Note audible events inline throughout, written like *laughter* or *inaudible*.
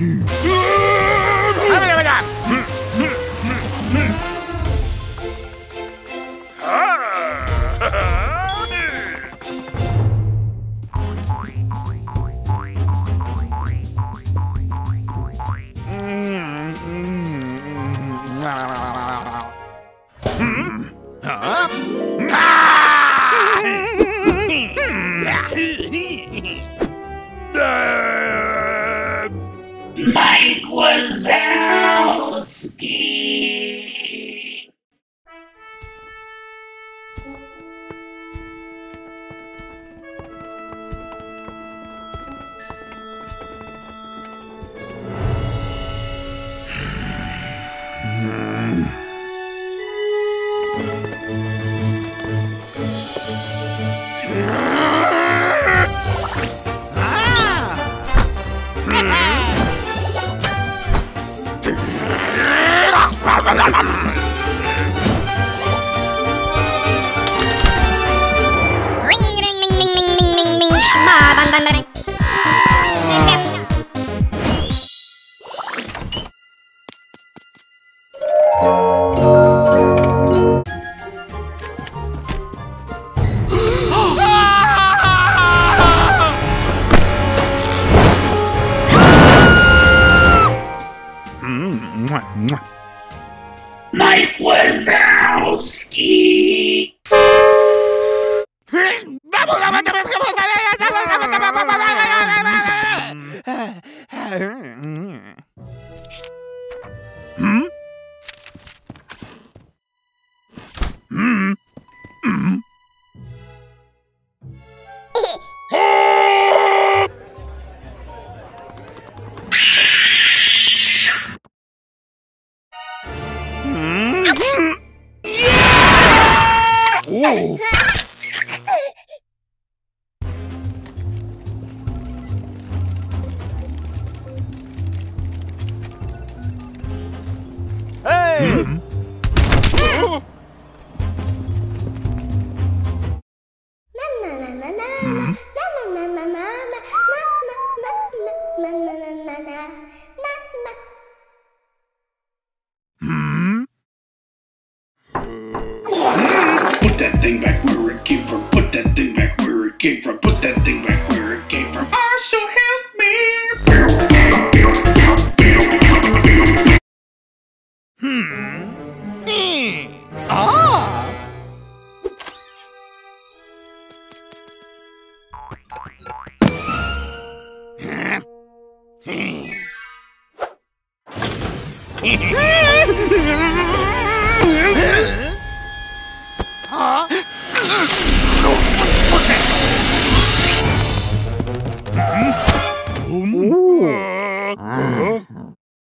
Mike Wazowski. Ring ring ring ring ring ring ring ring. Ba ban ban ban. Mike Wazowski. *laughs* Put that hmm? thing back where it came from. Put that thing back where it came from. Put that thing back where it came from. Oh, so help me. Hmm. Ah. Huh? Hmm. hmm. hmm. *laughs*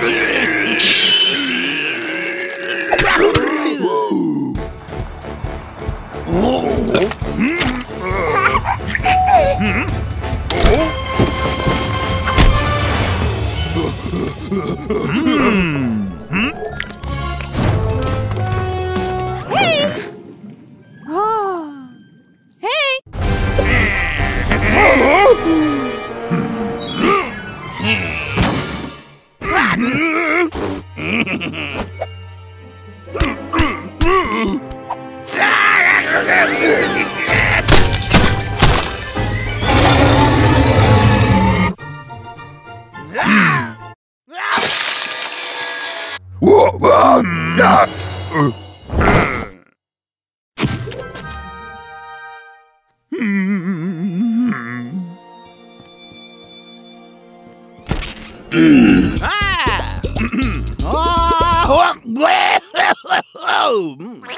Ah! *laughs* Hmm. Mm.